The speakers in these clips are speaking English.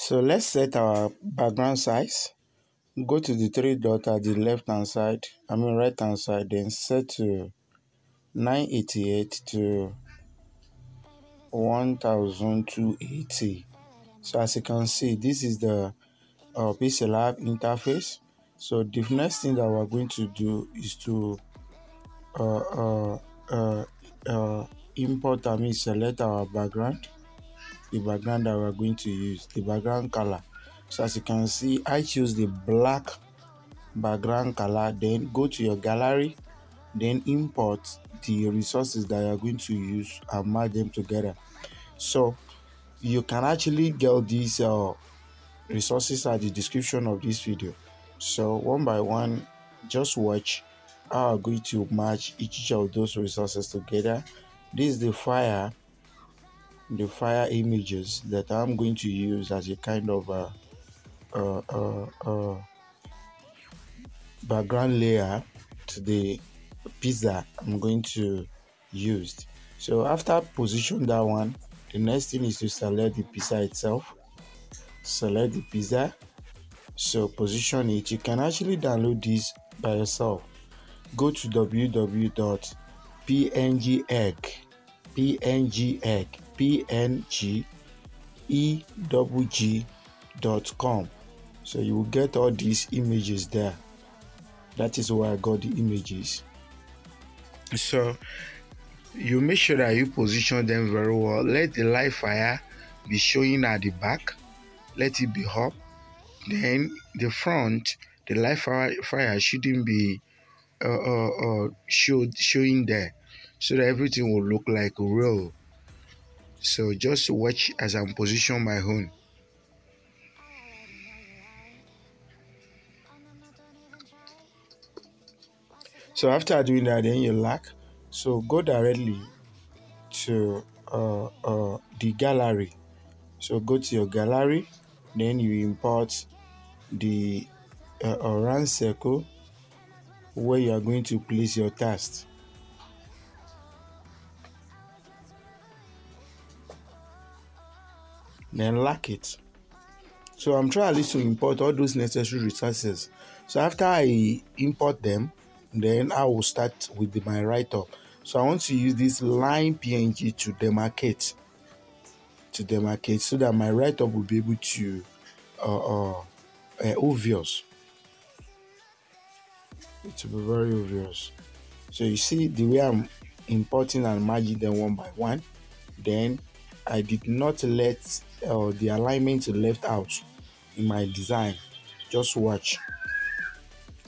So let's set our background size. Go to the three dot at the left hand side, I mean right hand side, then set to 988 to 1280. So as you can see, this is the uh, Pixellab interface. So the next thing that we're going to do is to uh, uh, uh, uh, import, I mean select our background the background that we're going to use, the background color. So as you can see, I choose the black background color, then go to your gallery, then import the resources that you're going to use and merge them together. So you can actually get these uh, resources at the description of this video. So one by one, just watch how I'm going to match each of those resources together. This is the fire the fire images that I'm going to use as a kind of a, a, a, a background layer to the pizza I'm going to use. So after position that one, the next thing is to select the pizza itself. Select the pizza. So position it. You can actually download this by yourself. Go to www.pngegg pngegg pngegg.com so you will get all these images there. That is where i got the images. So you make sure that you position them very well. Let the live fire be showing at the back. Let it be up. Then the front the live fire, fire shouldn't be uh, uh, uh, showing there so that everything will look like real so just watch as I'm position my own. So after doing that, then you lock. So go directly to uh, uh, the gallery. So go to your gallery, then you import the uh, round circle where you are going to place your task. Then lock it. So I'm trying at least to import all those necessary resources. So after I import them, then I will start with my write-up. So I want to use this line PNG to demarcate, to demarcate, so that my write-up will be able to uh, uh, uh, obvious. It will be very obvious. So you see the way I'm importing and merging them one by one. Then I did not let uh, the alignment left out in my design. Just watch.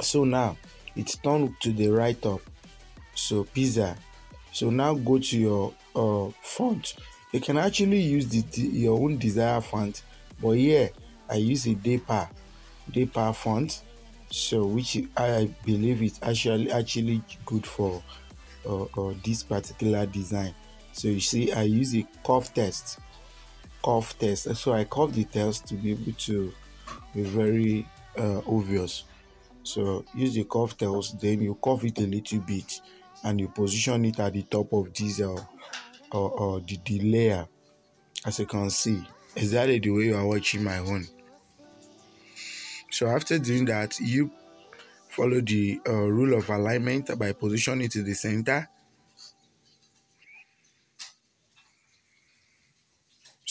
So now it's turned to the right up. So pizza so now go to your uh, font. You can actually use the, your own desired font but here i use a depa depa font. So which i believe is actually actually good for uh, uh, this particular design so you see i use a curve text curve test. So I curve the test to be able to be very uh, obvious. So use the curve test, then you curve it a little bit and you position it at the top of this uh, or, or the, the layer as you can see exactly the way you are watching my own. So after doing that, you follow the uh, rule of alignment by positioning it to the center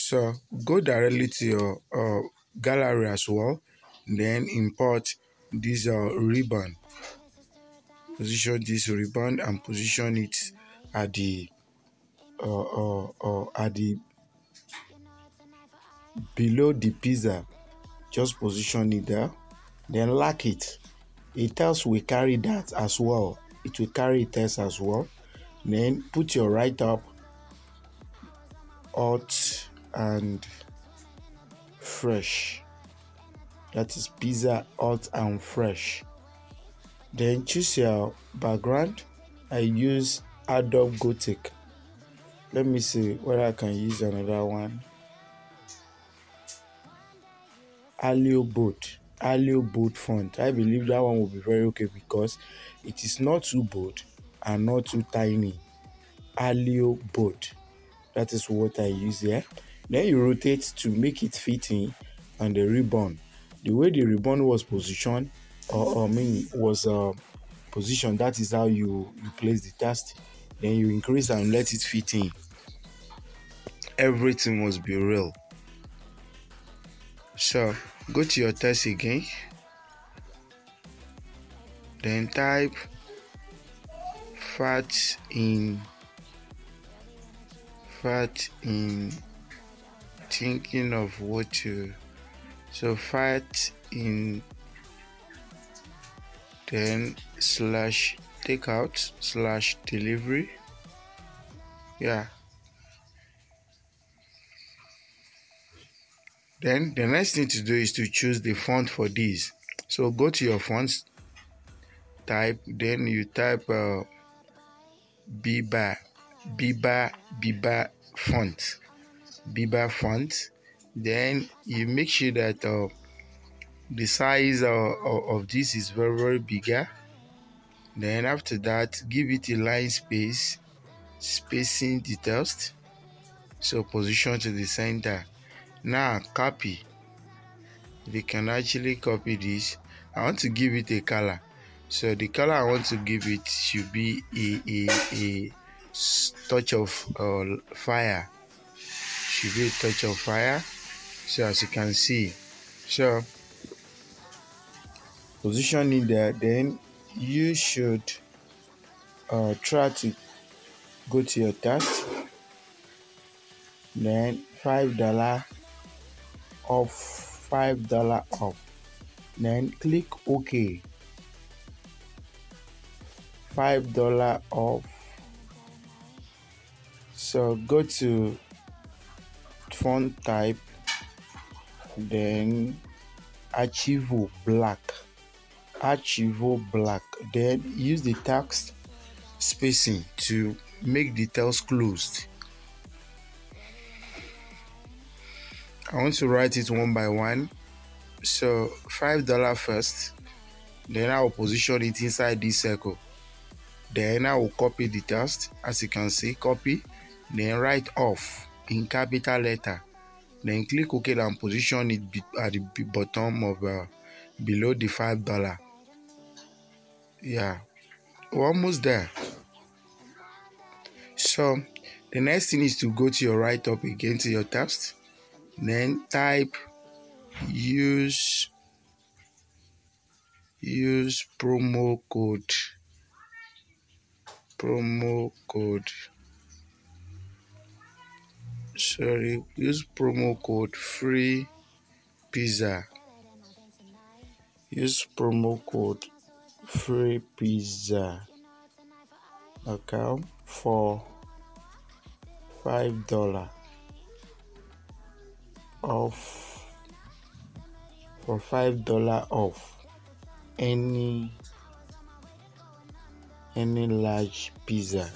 So go directly to your uh, gallery as well, then import this uh, ribbon. Position this ribbon and position it at the uh, uh, uh, at the below the pizza. Just position it there, then lock it. It else will carry that as well. It will carry test as well. Then put your right up, alt and fresh. That is pizza hot and fresh. Then choose your background. I use adobe gothic. Let me see whether i can use another one. Aleo bold aleo bold font. I believe that one will be very okay because it is not too bold and not too tiny. Aleo bold that is what i use here then you rotate to make it fit in and the ribbon. The way the ribbon was positioned, or, I mean, was uh, positioned, that is how you, you place the test. Then you increase and let it fit in. Everything must be real. So go to your test again. Then type fat in fat in thinking of what to so fight in then slash takeout slash delivery. Yeah. Then the next thing to do is to choose the font for this. So go to your fonts type then you type uh, biba biba biba font biba font. Then you make sure that uh, the size of, of this is very very bigger. Then after that give it a line space spacing the details so position to the center. Now copy. We can actually copy this. I want to give it a color. So the color i want to give it should be a a, a touch of uh, fire should be a touch of fire so as you can see. So position it there then you should uh, try to go to your task. Then five dollar off five dollar off then click ok. Five dollar off. So go to font type then archivo black. Archivo black. Then use the text spacing to make details closed. I want to write it one by one. So five dollar first then I will position it inside this circle. Then I will copy the text. As you can see copy then write off in capital letter. Then click ok and position it at the bottom of uh, below the five dollar. Yeah. We're almost there. So the next thing is to go to your write up again to your text. Then type use use promo code. Promo code sorry use promo code free pizza. Use promo code free pizza. Account for five dollar off for five dollar off any any large pizza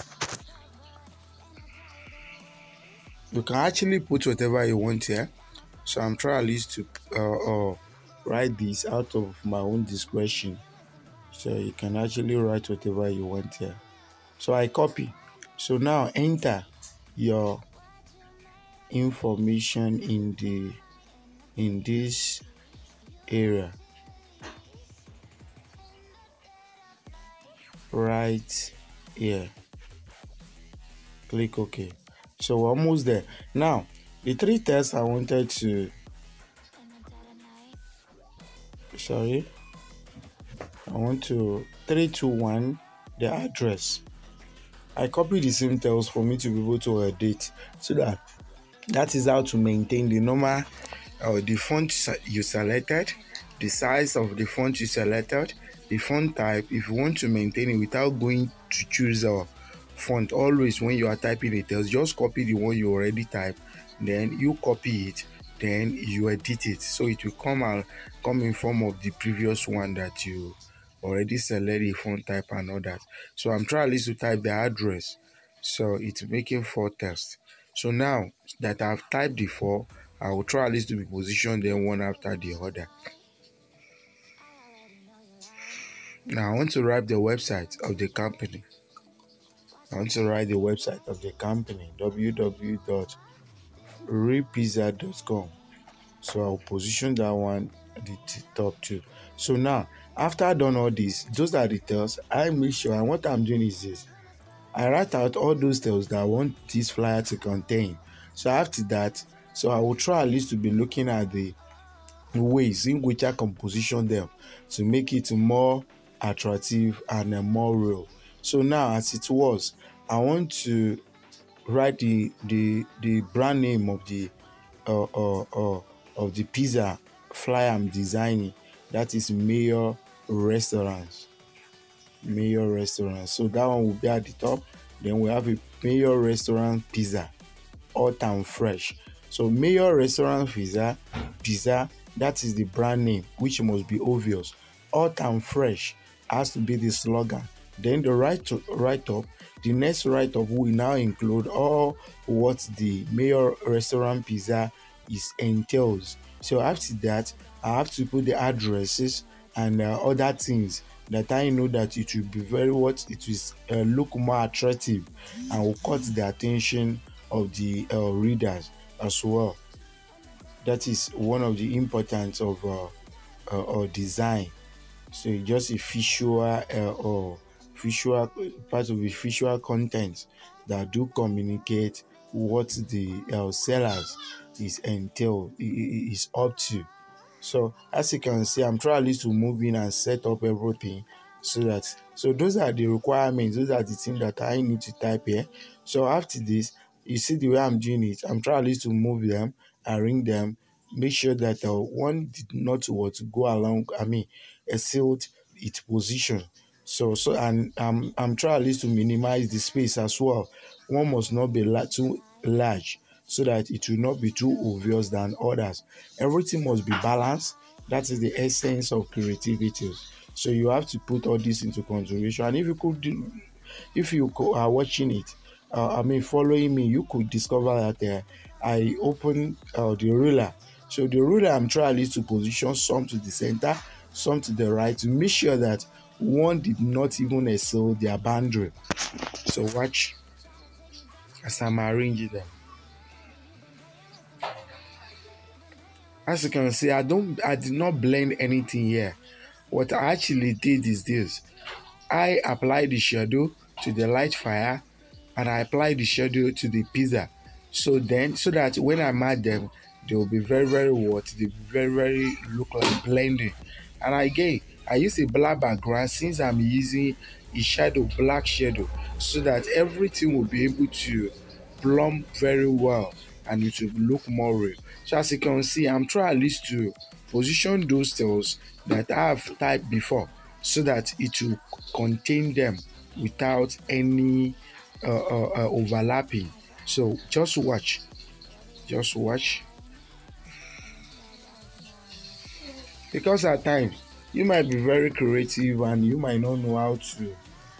you can actually put whatever you want here. So i'm trying at least to uh, uh, write this out of my own discretion. So you can actually write whatever you want here. So i copy. So now enter your information in the in this area. Right here. Click ok so we're almost there. Now the three tests i wanted to sorry. I want to 321 the address. I copy the same tells for me to be able to edit so that that is how to maintain the normal uh, the font you selected the size of the font you selected the font type if you want to maintain it without going to choose a font always when you are typing it tells just copy the one you already type then you copy it then you edit it so it will come out come in form of the previous one that you already select the font type and all that so i'm trying at least to type the address so it's making four tests so now that I've typed the four, I will try at least to be positioned them one after the other. Now I want to write the website of the company. I to write the website of the company www.repizza.com. so i'll position that one the top two. So now after i've done all this those are the tails i make sure and what i'm doing is this. I write out all those tails that i want this flyer to contain. So after that so i will try at least to be looking at the ways in which i can position them to make it more attractive and more real so now as it was i want to write the the the brand name of the uh, uh, uh, of the pizza flyer I'm designing. That is Mayor Restaurants. Mayor Restaurants. So that one will be at the top. Then we have a Mayor Restaurant Pizza, hot and fresh. So Mayor Restaurant Pizza, Pizza. That is the brand name, which must be obvious. Hot and fresh has to be the slogan. Then the right to, right up the next write-up will now include all what the Mayor Restaurant Pizza is entails. So after that, I have to put the addresses and uh, other things that I know that it will be very what it will uh, look more attractive and will cut the attention of the uh, readers as well. That is one of the importance of uh, uh, design. So just a visual uh, or visual part of the visual content that do communicate what the uh, sellers is entail is up to. So as you can see i'm trying to move in and set up everything so that so those are the requirements those are the things that i need to type here. So after this you see the way i'm doing it i'm trying to move them arrange them make sure that uh, one did not to go along i mean exceed its position so so and I'm I'm trying at least to minimize the space as well. One must not be la- too large so that it will not be too obvious than others. Everything must be balanced. That is the essence of creativity. So you have to put all this into consideration. And if you could, if you are watching it, uh, I mean following me, you could discover that uh, I open uh, the ruler. So the ruler I'm trying to position some to the center, some to the right to make sure that one did not even excel their boundary. So watch as I'm arranging them. As you can see, I don't I did not blend anything here. What I actually did is this. I applied the shadow to the light fire and I applied the shadow to the pizza. So then so that when I match them, they will be very, very what? They will be very, very look like blending. And I again, I use a black background since I'm using a shadow, black shadow, so that everything will be able to plumb very well and it will look more real. So as you can see, I'm trying at least to position those cells that I have typed before so that it will contain them without any uh, uh, uh, overlapping. So just watch, just watch. Because at times you might be very creative and you might not know how to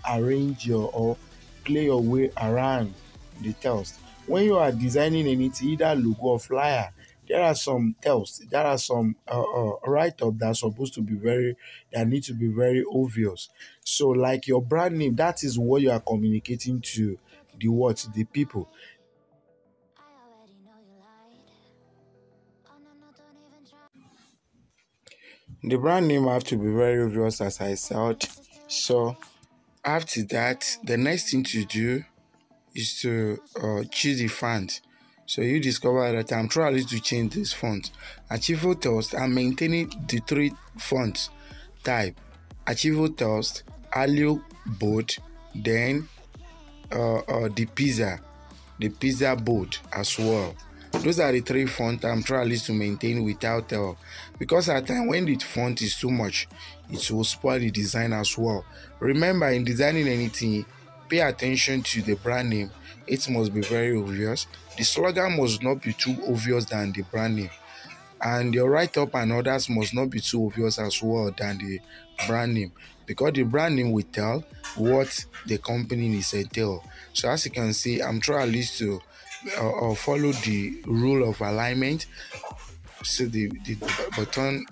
arrange your or play your way around the text. When you are designing anything, either logo or flyer, there are some text, there are some uh, uh, write up that are supposed to be very, that need to be very obvious. So, like your brand name, that is what you are communicating to the what the people. The brand name have to be very obvious as I said. So after that, the next thing to do is to uh, choose the font. So you discover that I'm trying to change this font. Archival Text, I'm maintaining the three fonts type. Archival Text, Arial Bold, then uh, uh, the pizza, the pizza board as well. Those are the three fonts I'm trying to maintain without uh, because at time when the font is too much, it will spoil the design as well. Remember, in designing anything, pay attention to the brand name. It must be very obvious. The slogan must not be too obvious than the brand name. And your write up and others must not be too obvious as well than the brand name because the brand name will tell what the company is entail. So as you can see, I'm trying at least to uh, uh, follow the rule of alignment. So the, the button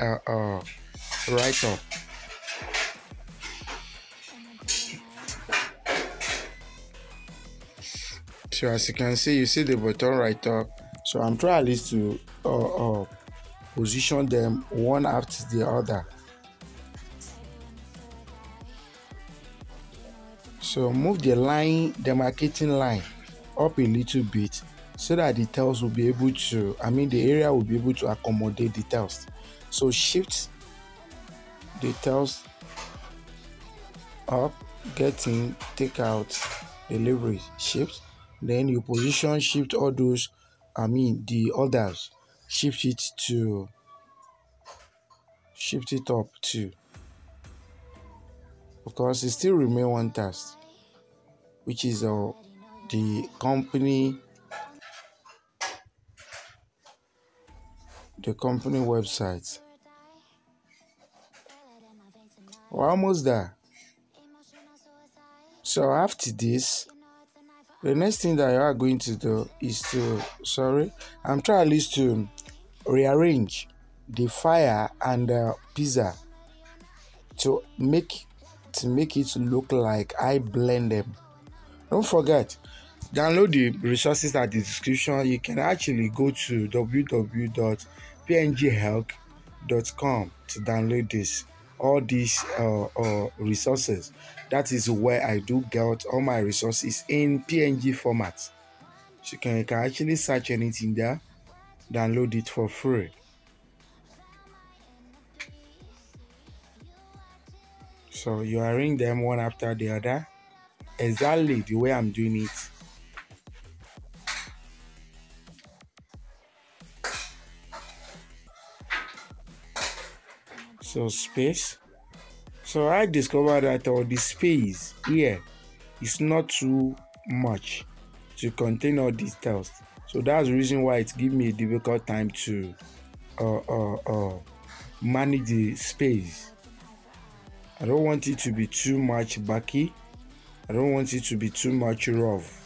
uh, uh, right up. So as you can see you see the button right up. So i'm trying at least to uh, uh, position them one after the other. So move the line demarcating line up a little bit so that the tiles will be able to i mean the area will be able to accommodate the tiles. So shift the tiles up getting take out delivery shift. Then you position shift all those i mean the others. Shift it to shift it up to because it still remain one task which is uh, the company the company website. We're almost there. So after this the next thing that you are going to do is to sorry i'm trying at least to rearrange the fire and the pizza to make to make it look like i blend them. Don't forget download the resources at the description. You can actually go to www.pnghelp.com to download this all these uh, uh, resources. That is where i do get all my resources in png format. So you can, you can actually search anything there download it for free. So you are arrange them one after the other. Exactly the way i'm doing it so space. So i discovered that all the space here is not too much to contain all these tiles so that's the reason why it gives me a difficult time to uh, uh, uh, manage the space. I don't want it to be too much backy i don't want it to be too much rough.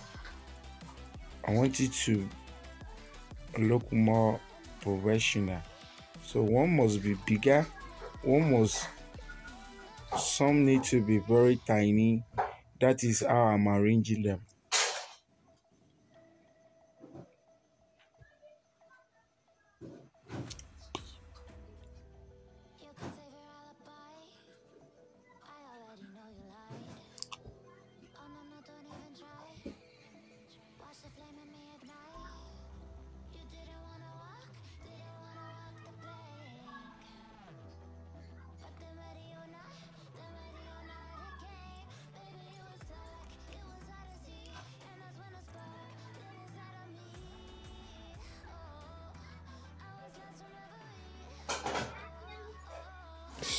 I want it to look more professional. So one must be bigger must some need to be very tiny. That is how i'm arranging them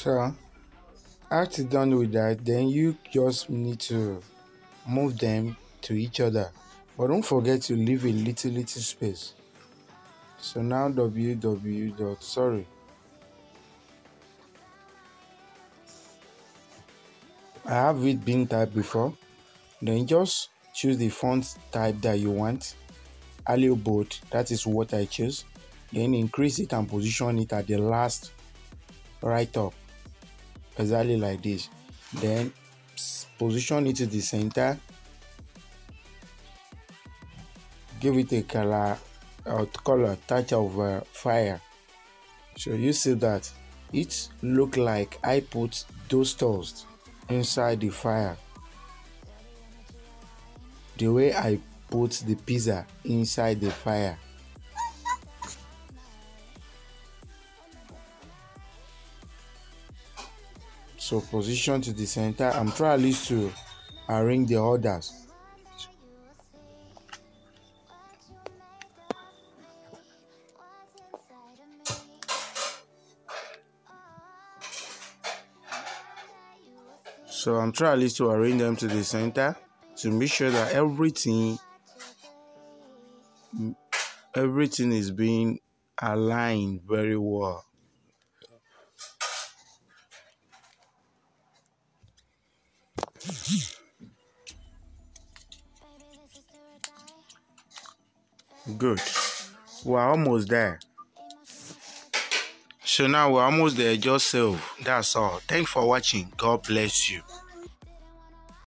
so after done with that then you just need to move them to each other. But don't forget to leave a little little space. So now www dot sorry. I have it been typed before. Then just choose the font type that you want. Arial bold that is what i choose. Then increase it and position it at the last right up exactly like this. Then position it to the center. Give it a color uh, color touch of uh, fire. So you see that it look like i put those toast inside the fire. The way i put the pizza inside the fire so position to the center. I'm trying at least to arrange the orders. So i'm trying at least to arrange them to the center to make sure that everything everything is being aligned very well Good. We're almost there. So now we're almost there. Just save. That's all. Thanks for watching. God bless you.